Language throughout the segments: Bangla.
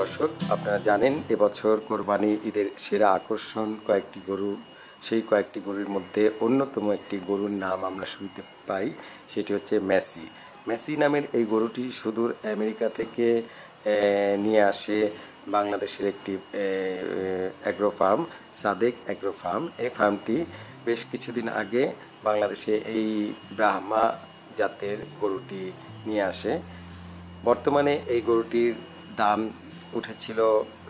দর্শক, আপনারা জানেন, এবছর কোরবানি ঈদের সেরা আকর্ষণ কয়েকটি গরু। সেই কয়েকটি গরুর মধ্যে অন্যতম একটি গরুর নাম আমরা শুনতে পাই, সেটি হচ্ছে মেসি। মেসি নামের এই গরুটি সুদূর আমেরিকা থেকে নিয়ে আসে বাংলাদেশের একটি agro farm Sadek agro farm এই ফার্মটি বেশ কিছুদিন আগে বাংলাদেশে এই ব্রাহ্মা জাতের গরুটি নিয়ে আসে। বর্তমানে এই গরুটির দাম উঠেছিল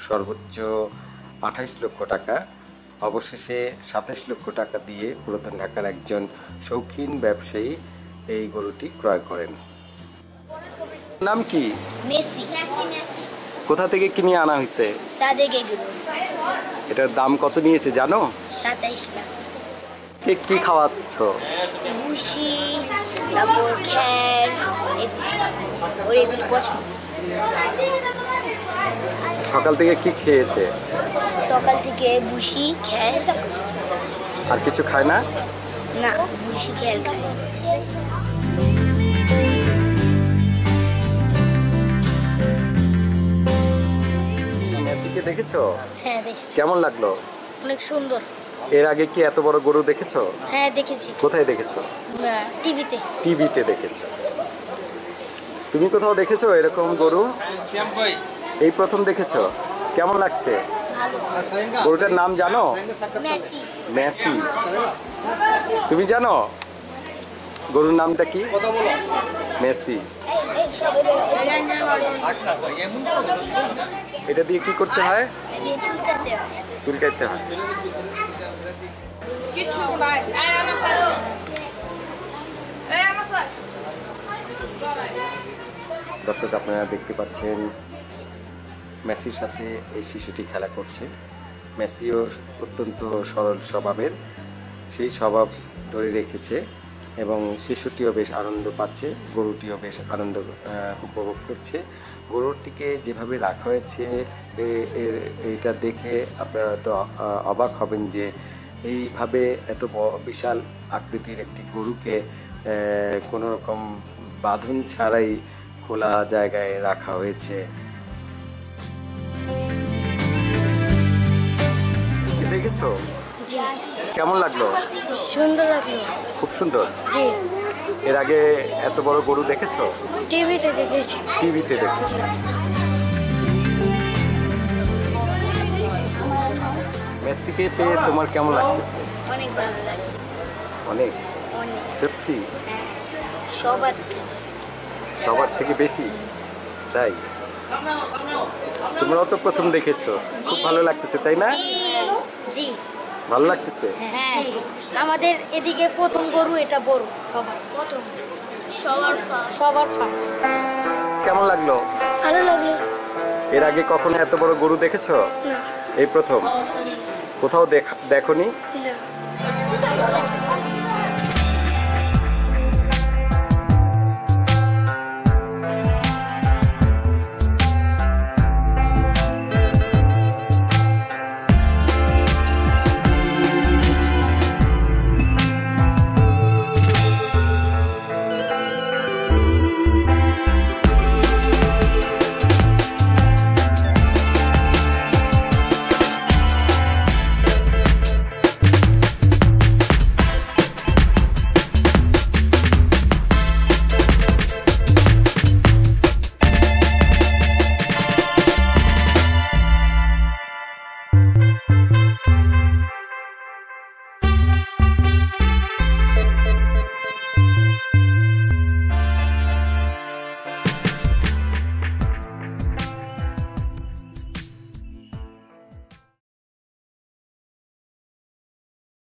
সর্বোচ্চ আঠাইশ লক্ষ টাকা। অবশেষে সাতাশ লক্ষ টাকা দিয়ে পুরাতন ঢাকার একজন শৌখিন ব্যবসায়ী এই গরুটি ক্রয় করেন। নাম কি? মেসি। কোথা থেকে কিনে আনা হয়েছে? এটার দাম কত নিয়েছে জানো? কে কি খাওয়াচ্ছ? বুসি তারপর খ্যার ওর এগুলো পছন্দ। সকাল থেকে কি খেয়েছে? সকাল থেকে বুসি খ্যার আর কিছু খায় না? না বুসি খায় মেসিকে দেখেছ? হ্যাঁ দেখেছি। কেমন লাগল? অনেক সুন্দর। এর আগে কি এত বড় গরু দেখেছ? হ্যাঁ দেখেছি। কোথায় দেখেছ? টিভিতে। টিভিতে দেখেছ। তুমি কোথাও দেখেছ এরকম গরু? এই প্রথম দেখেছ? কেমন লাগছে? গরুটার নাম জানো? মেসি। মেসি। তুমি জানো? গরুর নামটা কি? মেসি। এটা দিয়ে কি করতে হয়? চুল কাটতে হয় right. Hey, I'm outside. দর্শক আপনারা দেখতে পাচ্ছেন মেসির সাথে এই শিশুটি খেলা করছে। মেসিও অত্যন্ত সরল স্বভাবের সেই স্বভাব ধরে রেখেছে এবং শিশুটিও বেশ আনন্দ পাচ্ছে গরুটিও বেশ আনন্দ উপভোগ করছে। গরুটিকে যেভাবে রাখা হয়েছে এ- এর- এইটা দেখে আপনারা তো অবাক হবেন যে এইভাবে এত বিশাল আকৃতির একটি গরুকে আহ, কোনো রকম বাঁধন ছাড়াই খোলা জায়গায় রাখা হয়েছে। দেখেছ? কেমন লাগল? সুন্দর লাগল। খুব সুন্দর। জি। এর আগে এত বড় গরু দেখেছ? টিভিতে দেখেছি। টিভিতে দেখেছি। মেসিকে পেয়ে তোমার কেমন লাগতেছে? অনেক ভালো লাগছে অনেক? অনেক। সত্যি? হ্যাঁ। সবার। সবার থেকে বেশি তাই? তোমরাও তো প্রথম দেখেছ খুব ভালো লাগতেছে তাই না? জি। ভালো লাগতেছে? হ্যাঁ আমাদের এদিকে প্রথম গরু এটা বড় সবার। প্রথম। সবার সবার কেমন লাগল? ভালো লাগল। এর আগে কখনো এত বড় গরু দেখেছ? এই প্রথম। কোথাও দেখা দেখনি? না।